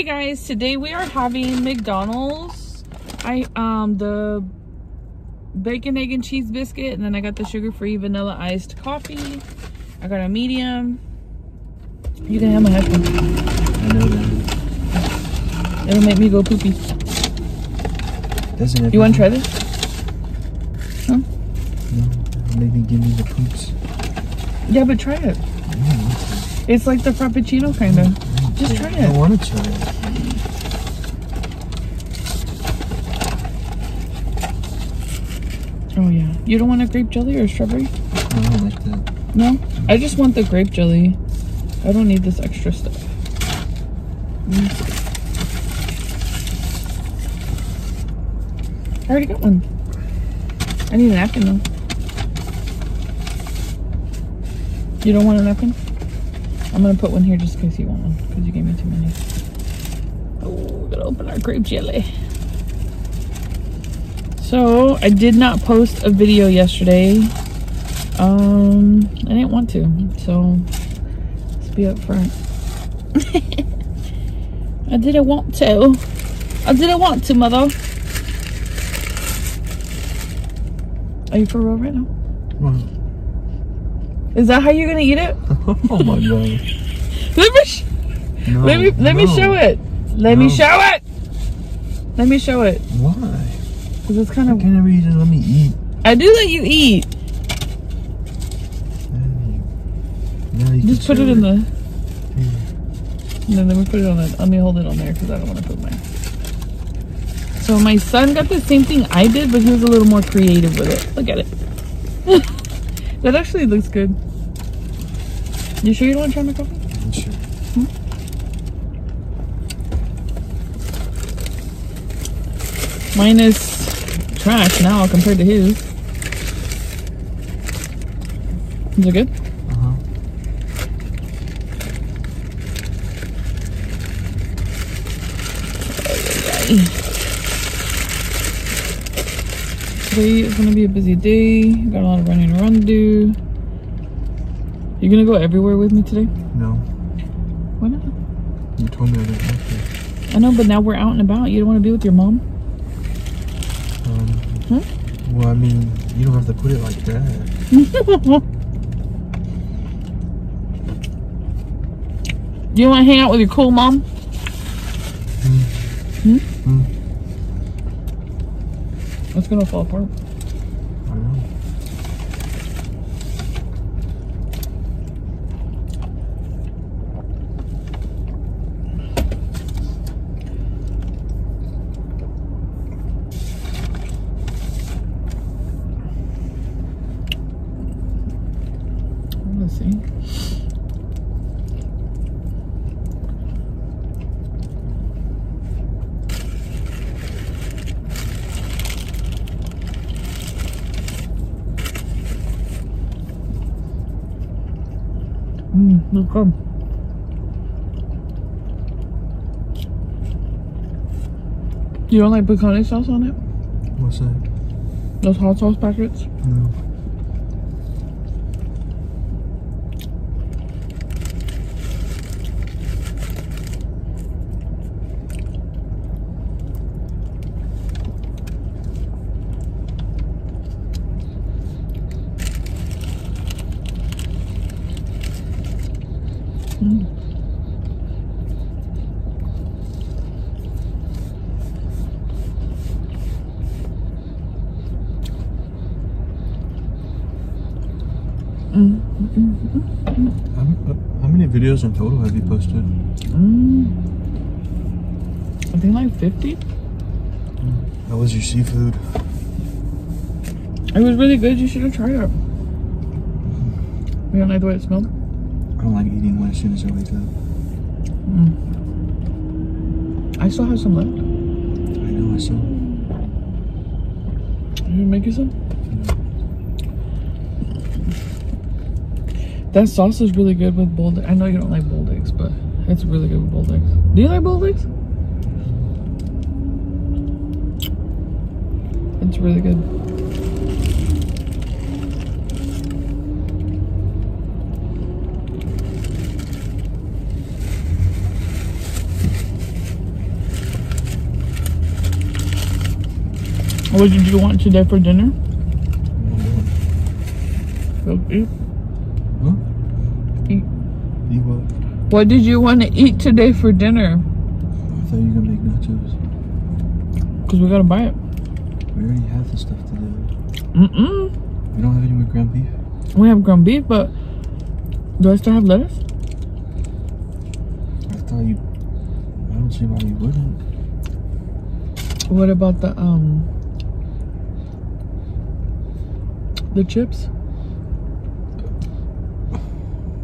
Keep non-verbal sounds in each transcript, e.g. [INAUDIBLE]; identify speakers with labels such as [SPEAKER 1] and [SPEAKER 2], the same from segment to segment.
[SPEAKER 1] Hey guys, today we are having McDonald's. I um the bacon, egg, and cheese biscuit, and then I got the sugar-free vanilla iced coffee. I got a medium. You can have my headphones.
[SPEAKER 2] I know that.
[SPEAKER 1] It'll make me go poopy.
[SPEAKER 2] Doesn't it?
[SPEAKER 1] You want to try this? Huh?
[SPEAKER 2] No. Maybe give me the poops.
[SPEAKER 1] Yeah, but try it.
[SPEAKER 2] Want to.
[SPEAKER 1] It's like the frappuccino kind of. Just try it.
[SPEAKER 2] I want to try it.
[SPEAKER 1] Oh yeah. You don't want a grape jelly or strawberry?
[SPEAKER 2] No, I like that.
[SPEAKER 1] No? I just want the grape jelly. I don't need this extra stuff. Let me see. I already got one. I need a napkin though. You don't want a napkin? I'm gonna put one here just in case you want one, because you gave me too many. Oh, we gotta open our grape jelly. So, I did not post a video yesterday. Um, I didn't want to, so let's be up front. [LAUGHS] I didn't want to. I didn't want to, mother. Are you for real right now?
[SPEAKER 2] Wow.
[SPEAKER 1] Is that how you're gonna eat it? [LAUGHS]
[SPEAKER 2] oh my [LAUGHS] god.
[SPEAKER 1] Let me, sh-
[SPEAKER 2] No,
[SPEAKER 1] let me, let me show it. Let me show it. Let me show it,
[SPEAKER 2] Why?
[SPEAKER 1] cause it's kind of.
[SPEAKER 2] can't ever you just let me eat?
[SPEAKER 1] I do let you eat.
[SPEAKER 2] Now you
[SPEAKER 1] Just put it
[SPEAKER 2] show
[SPEAKER 1] in the. No, let me put it on the. Let me hold it on there because I don't want to put mine. So my son got the same thing I did, but he was a little more creative with it. Look at it. [LAUGHS] that actually looks good. You sure you don't want to try my coffee?
[SPEAKER 2] I'm sure.
[SPEAKER 1] Mine is trash now compared to his. Is it good?
[SPEAKER 2] Uh-huh.
[SPEAKER 1] Today is gonna be a busy day. Got a lot of running around to do. You gonna go everywhere with me today?
[SPEAKER 2] No.
[SPEAKER 1] Why not?
[SPEAKER 2] You told me I didn't have to.
[SPEAKER 1] I know, but now we're out and about. You don't want to be with your mom?
[SPEAKER 2] Um,
[SPEAKER 1] Huh?
[SPEAKER 2] well, I mean, you don't have to put it like that. [LAUGHS]
[SPEAKER 1] you want to hang out with your cool mom? Hmm?
[SPEAKER 2] Hmm.
[SPEAKER 1] It's gonna fall apart.
[SPEAKER 2] I don't know.
[SPEAKER 1] Let's see. Mmm, look good. You don't like picante sauce on it?
[SPEAKER 2] What's that?
[SPEAKER 1] Those hot sauce packets?
[SPEAKER 2] No. How, how many videos in total have you posted?
[SPEAKER 1] Mm. I think like 50.
[SPEAKER 2] How was your seafood?
[SPEAKER 1] It was really good. You should have tried it. You don't like the way it smelled?
[SPEAKER 2] I don't like eating one as soon as I wake up.
[SPEAKER 1] I still have some left.
[SPEAKER 2] I know, I saw.
[SPEAKER 1] You make you some? That sauce is really good with boiled I know you don't like boiled eggs, but it's really good with boiled eggs. Do you like boiled eggs? It's really good. What did you want today for dinner? Mm -hmm.
[SPEAKER 2] Huh?
[SPEAKER 1] Eat. Eat.
[SPEAKER 2] What?
[SPEAKER 1] What did you want to eat today for dinner?
[SPEAKER 2] I thought you were gonna make nachos.
[SPEAKER 1] Because we gotta buy it.
[SPEAKER 2] We already have the stuff to do.
[SPEAKER 1] Mm-mm.
[SPEAKER 2] We don't have any more ground beef.
[SPEAKER 1] We have ground beef, but do I still have lettuce?
[SPEAKER 2] I thought you. I don't see why you wouldn't.
[SPEAKER 1] What about the um the chips?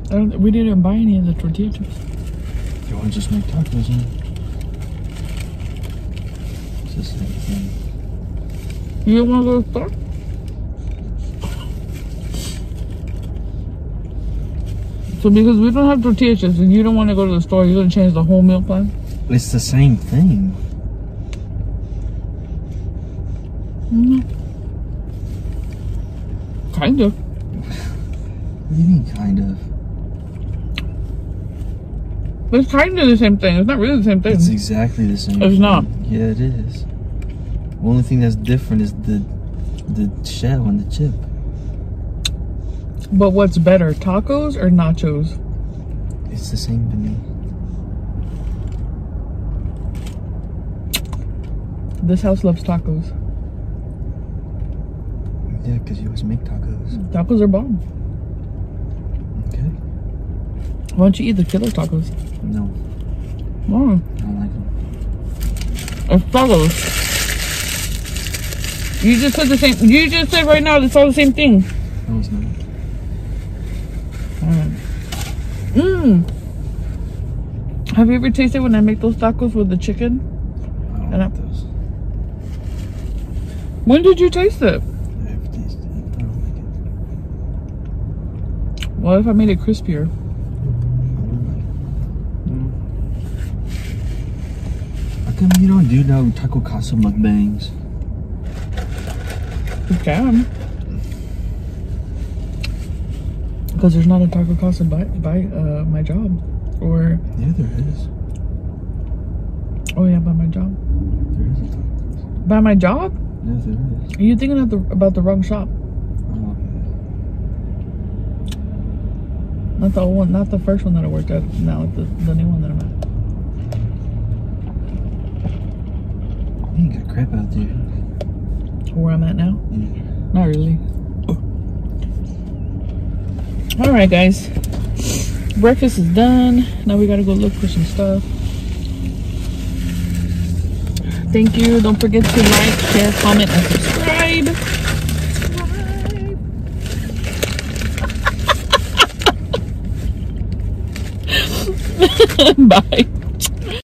[SPEAKER 1] I don't. We didn't buy any of the tortilla chips.
[SPEAKER 2] You want to just make tacos then? It's the same thing.
[SPEAKER 1] You want to go to the store? So because we don't have tortilla chips and you don't want to go to the store, you're gonna change the whole meal plan?
[SPEAKER 2] It's the same thing.
[SPEAKER 1] Mm. Kind of.
[SPEAKER 2] What do you mean, kind of?
[SPEAKER 1] It's kind of the same thing. It's not really the same thing.
[SPEAKER 2] It's exactly the same.
[SPEAKER 1] It's
[SPEAKER 2] thing.
[SPEAKER 1] not.
[SPEAKER 2] Yeah, it is. The only thing that's different is the the shell and the chip.
[SPEAKER 1] But what's better, tacos or nachos?
[SPEAKER 2] It's the same to me.
[SPEAKER 1] This house loves tacos.
[SPEAKER 2] Yeah, because you always make tacos.
[SPEAKER 1] Tacos are bomb. Why don't you eat the killer tacos?
[SPEAKER 2] No,
[SPEAKER 1] Why?
[SPEAKER 2] I don't like them.
[SPEAKER 1] It's tacos. You just said the same. You just said right now it's all the same thing.
[SPEAKER 2] No, it's not.
[SPEAKER 1] Mmm. Have you ever tasted when I make those tacos with the chicken?
[SPEAKER 2] I don't
[SPEAKER 1] And
[SPEAKER 2] like those.
[SPEAKER 1] When did you taste it?
[SPEAKER 2] I've tasted it. I don't like it.
[SPEAKER 1] What if I made it crispier?
[SPEAKER 2] I don't like it. How come you don't do no taco casa mukbangs?
[SPEAKER 1] You can. Because there's not a taco casa by, by uh, my job. Or,
[SPEAKER 2] Yeah, there is.
[SPEAKER 1] oh yeah, by my job.
[SPEAKER 2] There is a taco casa.
[SPEAKER 1] By my job?
[SPEAKER 2] Yeah, there is.
[SPEAKER 1] Are you thinking of the, about the wrong shop?
[SPEAKER 2] Oh,
[SPEAKER 1] Not the old one, not the first one that I worked at. Now the, the new one that I'm at.
[SPEAKER 2] you ain't got crap out there.
[SPEAKER 1] Where I'm at now?
[SPEAKER 2] Yeah.
[SPEAKER 1] Not really. All right, guys. Breakfast is done. Now we gotta go look for some stuff. Thank you. Don't forget to like, share, comment, and subscribe. Subscribe. [LAUGHS] Bye.